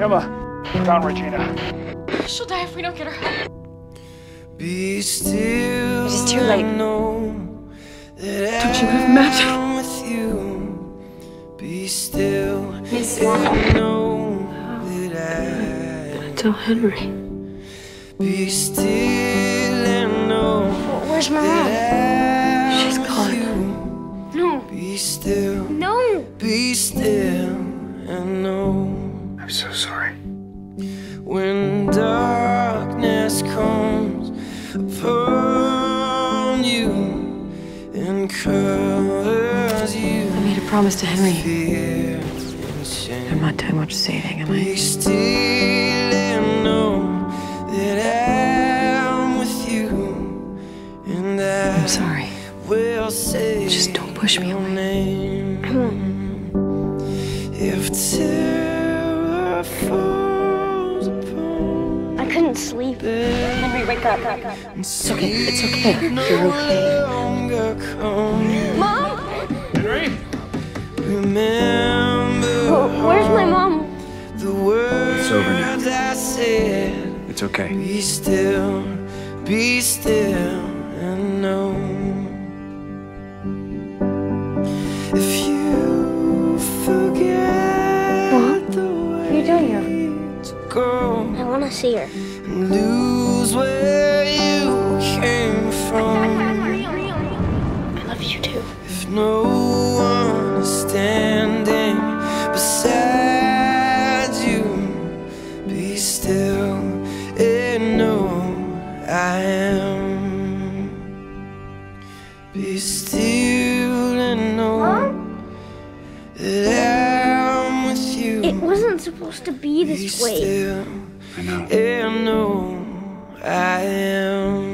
Emma, found Regina. She'll die if we don't get her help. Be still. It is too late. Know Don't you have magic? With you. Be still. Miss and know that Tell Henry. Be still and know Where's my that She's gone. you. No. Be still. No. Be still and know. I'm so sorry. When darkness comes upon you and covers you, I made a promise to Henry. fear and shame. I'm not doing much saving, am I? Be still and know that I'm with you, and I I'm sorry. will say Just don't push me your away. name. I won't. I couldn't sleep. Henry, wake up. It's okay. It's okay. You're okay. Mom? Henry? Remember Wh- Where's my mom? the words over now. It's okay. Be still, be still, go I want to see her. lose where you came from. I love you too. If no one is standing beside you, be still and know I am. Be still and know that with you. It wasn't supposed to be Be this way. still I know. and know I am.